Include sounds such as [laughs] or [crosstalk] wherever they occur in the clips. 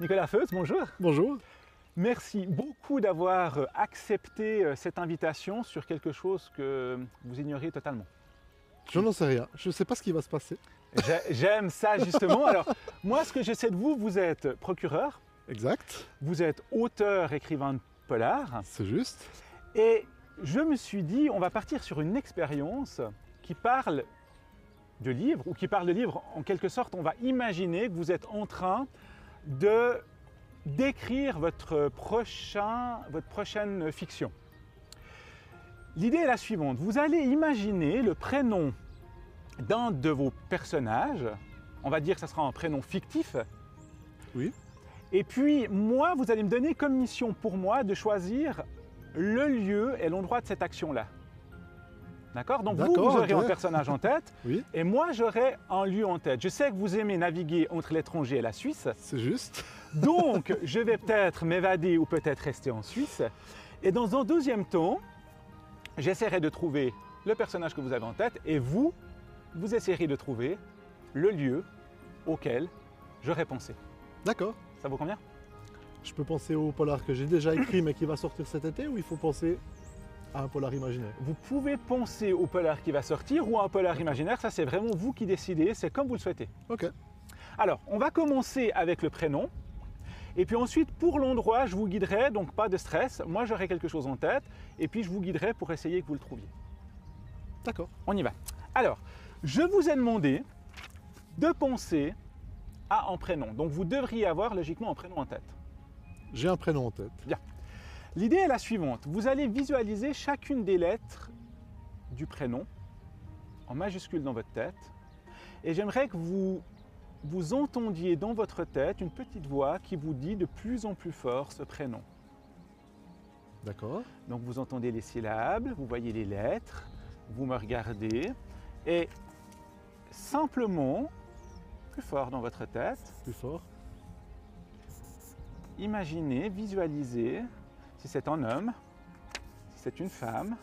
Nicolas Feutz, bonjour. Bonjour. Merci beaucoup d'avoir euh, accepté euh, cette invitation sur quelque chose que vous ignoriez totalement. Je n'en sais rien. Je ne sais pas ce qui va se passer. J'ai- J'aime ça justement. Alors, [laughs] moi, ce que je sais de vous, vous êtes procureur, Exact. vous êtes auteur, écrivain de polar, C'est juste. et je me suis dit, on va partir sur une expérience qui parle de livres, ou qui parle de livres, en quelque sorte, on va imaginer que vous êtes en train de d'écrire votre, prochain, votre prochaine fiction. L'idée est la suivante, vous allez imaginer le prénom d'un de vos personnages, on va dire que ce sera un prénom fictif, Oui. et puis moi, vous allez me donner comme mission pour moi de choisir le lieu et l'endroit de cette action-là. D'accord? Donc vous, vous aurez un personnage en tête, [laughs] Oui. et moi j'aurai un lieu en tête. Je sais que vous aimez naviguer entre l'étranger et la Suisse, C'est juste. [laughs] donc je vais peut-être m'évader ou peut-être rester en Suisse. Et dans un deuxième temps, j'essaierai de trouver le personnage que vous avez en tête, et vous, vous essayerez de trouver le lieu auquel j'aurais pensé. D'accord. Ça vous convient? Je peux penser au polar que j'ai déjà écrit mais qui va sortir cet été ou il faut penser à un polar imaginaire Vous pouvez penser au polar qui va sortir ou à un polar imaginaire, ça c'est vraiment vous qui décidez, c'est comme vous le souhaitez. Ok. Alors, on va commencer avec le prénom. Et puis ensuite, pour l'endroit, je vous guiderai, donc pas de stress. Moi, j'aurai quelque chose en tête. Et puis, je vous guiderai pour essayer que vous le trouviez. D'accord. On y va. Alors, je vous ai demandé de penser à un prénom. Donc, vous devriez avoir logiquement un prénom en tête. J'ai un prénom en tête. L'idée est la suivante. Vous allez visualiser chacune des lettres du prénom en majuscule dans votre tête. Et j'aimerais que vous, vous entendiez dans votre tête une petite voix qui vous dit de plus en plus fort ce prénom. D'accord. Donc vous entendez les syllabes, vous voyez les lettres, vous me regardez et simplement, plus fort dans votre tête, Plus fort. imaginez, visualisez si c'est un homme, si c'est une femme,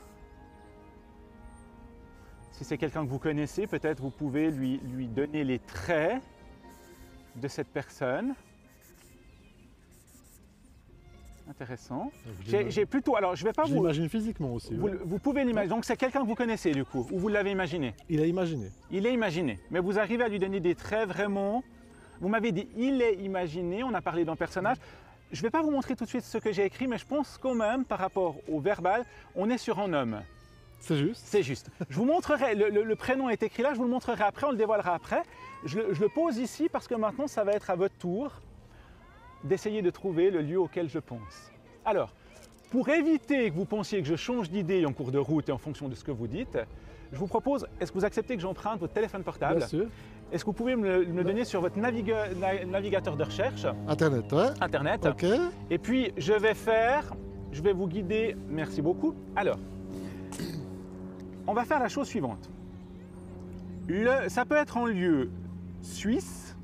si c'est quelqu'un que vous connaissez, peut-être vous pouvez lui, lui donner les traits de cette personne. Intéressant. Je J'ai plutôt, alors je vais pas vous, l'imagine physiquement aussi. vous, ouais. vous pouvez l'imaginer. Donc c'est quelqu'un que vous connaissez du coup, ou vous l'avez imaginé? Il a imaginé. Il est imaginé, mais vous arrivez à lui donner des traits vraiment. Vous m'avez dit il est imaginé, on a parlé d'un personnage. Je ne vais pas vous montrer tout de suite ce que j'ai écrit, mais je pense quand même, par rapport au verbal, on est sur un homme. C'est juste. C'est juste. Je vous montrerai, le, le- le prénom est écrit là, je vous le montrerai après, on le dévoilera après. Je le pose ici parce que maintenant, ça va être à votre tour d'essayer de trouver le lieu auquel je pense. Alors, pour éviter que vous pensiez que je change d'idée en cours de route et en fonction de ce que vous dites, je vous propose, est-ce que vous acceptez que j'emprunte votre téléphone portable Bien sûr. Est-ce que vous pouvez me le, me le donner sur votre naviga- na- navigateur de recherche, Internet, ouais. Internet Ok. Et puis, je vais faire, je vais vous guider. Merci beaucoup. Alors, on va faire la chose suivante. Le- ça peut être en lieu suisse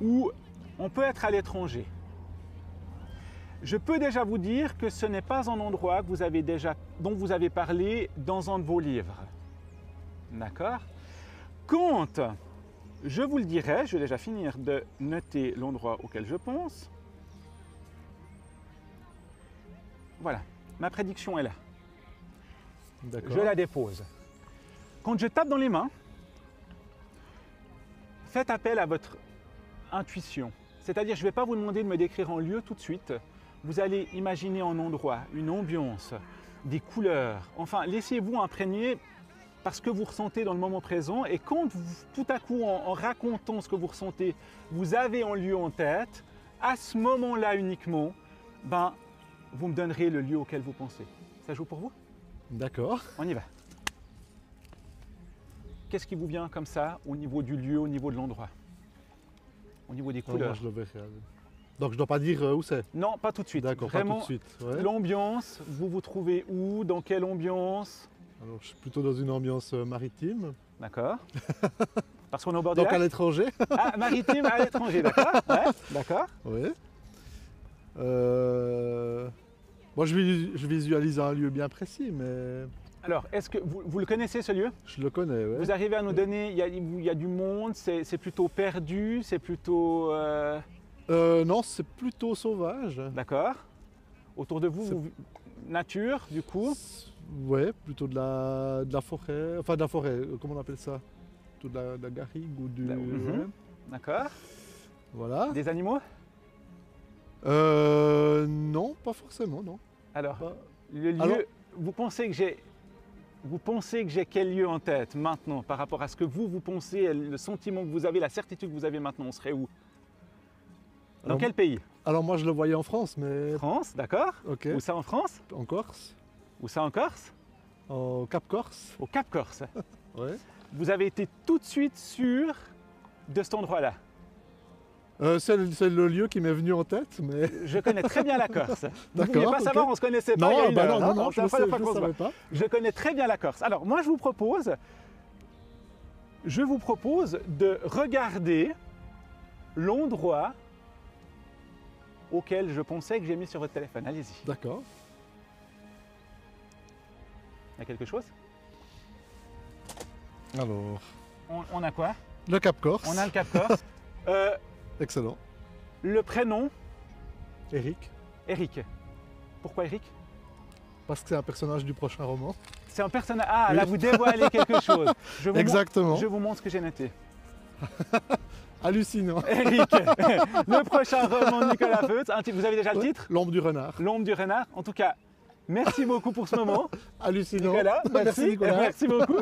ou on peut être à l'étranger. Je peux déjà vous dire que ce n'est pas un endroit que vous avez déjà, dont vous avez parlé dans un de vos livres. D'accord? Quand je vous le dirai, je vais déjà finir de noter l'endroit auquel je pense. Voilà, ma prédiction est là. Je la dépose. Quand je tape dans les mains, faites appel à votre intuition. C'est-à-dire, je ne vais pas vous demander de me décrire un lieu tout de suite. Vous allez imaginer un endroit, une ambiance, des couleurs. Enfin, laissez-vous imprégner par ce que vous ressentez dans le moment présent. Et quand vous- tout à coup, en, en racontant ce que vous ressentez, vous avez un lieu en tête, à ce moment-là uniquement, ben, vous me donnerez le lieu auquel vous pensez. Ça joue pour vous? D'accord. on y va. Qu'est-ce qui vous vient comme ça au niveau du lieu, au niveau de l'endroit? Au niveau des couleurs. Donc je dois pas dire euh, où c'est. Non, pas tout de suite. D'accord, pas tout de suite. ouais. l'ambiance, vous vous trouvez où Dans quelle ambiance? Alors je suis plutôt dans une ambiance euh, maritime. D'accord. [laughs] Parce qu'on est au bord Donc à l'étranger. Ah, maritime à l'étranger, d'accord Ouais, d'accord. Oui. Euh... Moi, je, vis- je visualise un lieu bien précis, mais Alors, est-ce que vous, vous le connaissez ce lieu? Je le connais. ouais. Vous arrivez à nous donner, il y a, il y a du monde, c'est c'est plutôt perdu, c'est plutôt... euh, Euh, non, c'est plutôt sauvage. D'accord. Autour de vous, nature, du coup. Ouais, plutôt de la, de la forêt. Enfin, de la forêt, euh, comment on appelle ça? Plutôt de la, de la garrigue ou du. La- mhm. D'accord. Voilà. Des animaux? Euh, non, pas forcément, non. Alors, Pas- le lieu, Alors- vous pensez que j'ai. Vous pensez que j'ai quel lieu en tête maintenant par rapport à ce que vous, vous pensez, le sentiment que vous avez, la certitude que vous avez maintenant, on serait où? Dans Alors, quel pays Alors moi, je le voyais en France, mais. France, d'accord Ok. Où ça en France En Corse. Où ça en Corse En Cap Corse. Au Cap Corse. [laughs] Ouais. Vous avez été tout de suite sûr de cet endroit-là. Euh, c'est le, lieu qui m'est venu en tête, mais. Je connais très bien la Corse. [laughs] Vous ne pouviez pas savoir, on ne se connaissait pas. Non, bah non, non, non, je ne savais pas. Je connais très bien la Corse. Alors, moi, je vous propose, je vous propose de regarder l'endroit auquel je pensais que j'ai mis sur votre téléphone. Allez-y. D'accord. Il y a quelque chose? Alors. on, on a quoi? Le Cap Corse. On a le Cap Corse. [laughs] Euh, Excellent. le prénom, Eric. Eric. Pourquoi Eric Parce que c'est un personnage du prochain roman. C'est un personnage. Ah, Oui. là, vous dévoilez quelque [laughs] chose. Je vous, mon- Exactement. je vous montre ce que j'ai noté. [laughs] Hallucinant. [laughs] Eric, [laughs] le prochain roman de Nicolas titre- Vous avez déjà le titre L'ombre du renard. L'ombre du renard. En tout cas, merci beaucoup pour ce moment. [laughs] Hallucinant. Nicolas, merci. Merci Nicolas. Merci beaucoup.